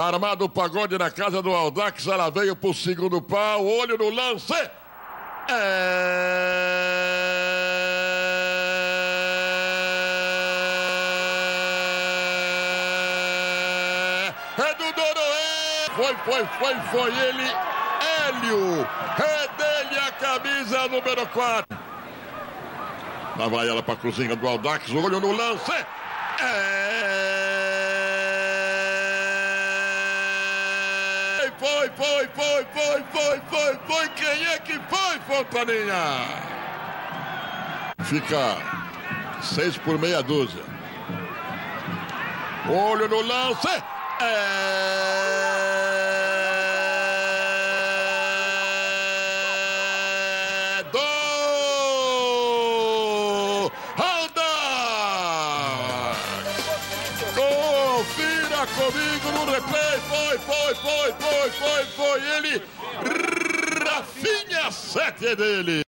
Tá armado o pagode na casa do Aldax, ela veio pro segundo pau, olho no lance. É... É do Doroê! Foi, foi, foi, foi ele, Hélio! É dele a camisa número 4. Lá vai ela pra cozinha do Aldax, olho no lance. É... Foi, foi, foi, foi, foi, foi, foi. Quem é que foi, Fontaninha? Fica seis por meia dúzia. Olho no lance. É... Do Aldax. Confira comigo no replay. Foi, foi, foi, foi, foi, foi. Ele. Rafinha, sete é dele.